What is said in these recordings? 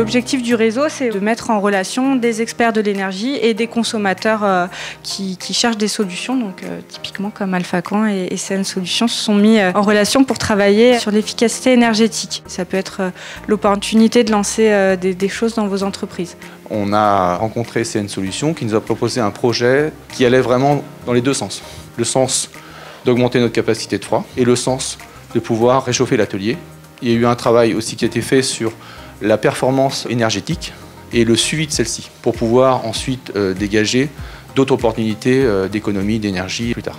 L'objectif du réseau, c'est de mettre en relation des experts de l'énergie et des consommateurs euh, qui, cherchent des solutions. Donc, euh, typiquement comme AlphaCan et, CN Solutions se sont mis en relation pour travailler sur l'efficacité énergétique. Ça peut être l'opportunité de lancer des, des choses dans vos entreprises. On a rencontré CN Solutions qui nous a proposé un projet qui allait vraiment dans les deux sens. Le sens d'augmenter notre capacité de froid et le sens de pouvoir réchauffer l'atelier. Il y a eu un travail aussi qui a été fait sur la performance énergétique et le suivi de celle-ci pour pouvoir ensuite euh, dégager d'autres opportunités euh, d'économie d'énergie plus tard.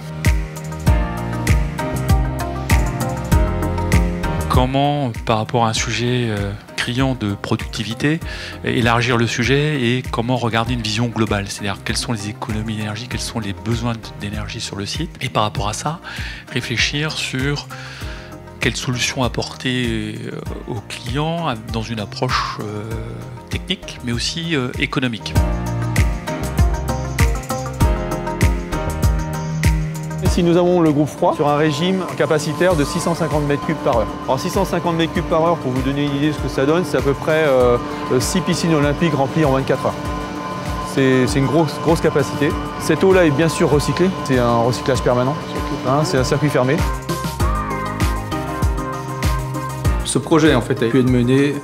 Comment, par rapport à un sujet euh, criant de productivité, élargir le sujet et comment regarder une vision globale, c'est-à-dire quelles sont les économies d'énergie, quels sont les besoins d'énergie sur le site, et par rapport à ça, réfléchir sur quelles solutions apporter euh, aux clients dans une approche euh, technique mais aussi euh, économique. Ici, nous avons le groupe froid sur un régime capacitaire de 650 m3 par heure. Alors 650 m3 par heure, pour vous donner une idée de ce que ça donne, c'est à peu près 6 piscines olympiques remplies en 24 heures. C'est une grosse, grosse capacité. Cette eau-là est bien sûr recyclée, c'est un recyclage permanent, hein, c'est un circuit fermé. Ce projet en fait a pu être mené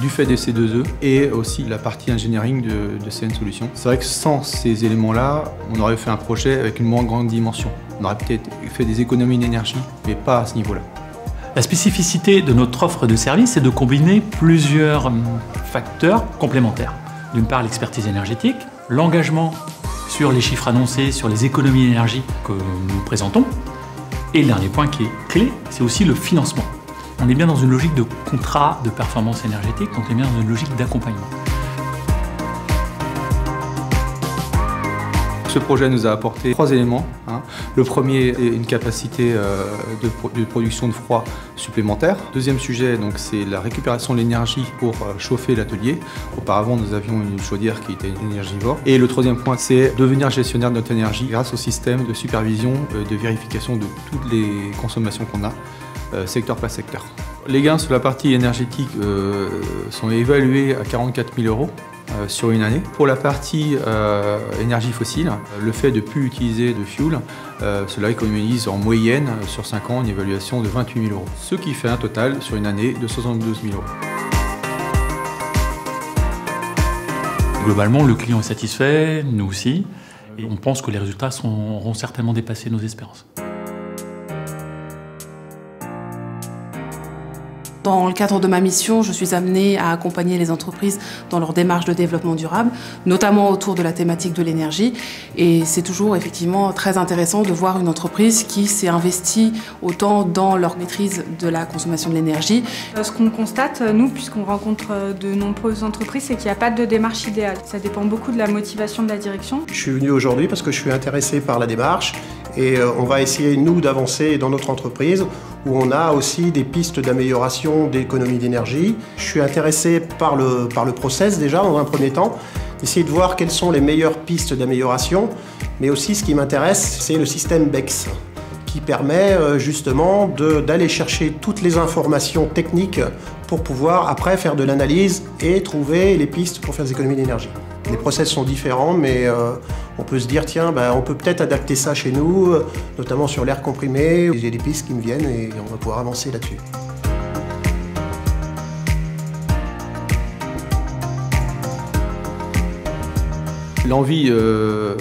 du fait des C2E et aussi la partie engineering de, de CN Solutions. C'est vrai que sans ces éléments-là, on aurait fait un projet avec une moins grande dimension. On aurait peut-être fait des économies d'énergie, mais pas à ce niveau-là. La spécificité de notre offre de service, c'est de combiner plusieurs hum, facteurs complémentaires. D'une part, l'expertise énergétique, l'engagement sur les chiffres annoncés, sur les économies d'énergie que nous présentons. Et le dernier point qui est clé, c'est aussi le financement. On est bien dans une logique de contrat de performance énergétique, donc on est bien dans une logique d'accompagnement. Ce projet nous a apporté trois éléments. Hein. Le premier est une capacité euh, de, production de froid supplémentaire. Deuxième sujet, c'est la récupération de l'énergie pour euh, chauffer l'atelier. Auparavant, nous avions une chaudière qui était énergivore. Et le troisième point, c'est devenir gestionnaire de notre énergie grâce au système de supervision, euh, de vérification de toutes les consommations qu'on a. Euh, secteur par secteur. Les gains sur la partie énergétique euh, sont évalués à 44 000 euros euh, sur une année. Pour la partie énergie fossile, le fait de ne plus utiliser de fuel, cela économise en moyenne sur 5 ans une évaluation de 28 000 euros. Ce qui fait un total sur une année de 72 000 euros. Globalement, le client est satisfait, nous aussi, et on pense que les résultats auront certainement dépassé nos espérances. Dans le cadre de ma mission, je suis amenée à accompagner les entreprises dans leur démarche de développement durable, notamment autour de la thématique de l'énergie. Et c'est toujours effectivement très intéressant de voir une entreprise qui s'est investie autant dans leur maîtrise de la consommation de l'énergie. Euh, ce qu'on constate, euh, nous, puisqu'on rencontre euh, de nombreuses entreprises, c'est qu'il n'y a pas de démarche idéale. Ça dépend beaucoup de la motivation de la direction. Je suis venu aujourd'hui parce que je suis intéressé par la démarche et on va essayer, nous, d'avancer dans notre entreprise où on a aussi des pistes d'amélioration d'économie d'énergie. Je suis intéressé par le, par le process déjà dans un premier temps, essayer de voir quelles sont les meilleures pistes d'amélioration, mais aussi ce qui m'intéresse, c'est le système BEX qui permet euh, justement d'aller chercher toutes les informations techniques pour pouvoir après faire de l'analyse et trouver les pistes pour faire des économies d'énergie. Les process sont différents, mais euh, on peut se dire, tiens, ben, on peut peut-être adapter ça chez nous, euh, notamment sur l'air comprimé. J'ai des pistes qui me viennent et on va pouvoir avancer là-dessus. L'envie euh,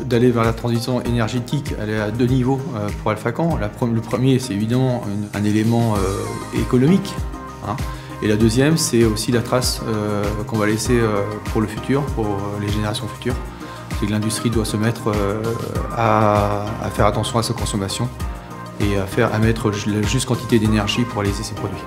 d'aller vers la transition énergétique, elle est à deux niveaux pour Alphacan. le premier, c'est évidemment un élément économique. Hein. Et la deuxième, c'est aussi la trace euh, qu'on va laisser euh, pour le futur, pour euh, les générations futures. C'est que l'industrie doit se mettre à, faire attention à sa consommation et à, faire, à mettre la juste quantité d'énergie pour réaliser ses produits.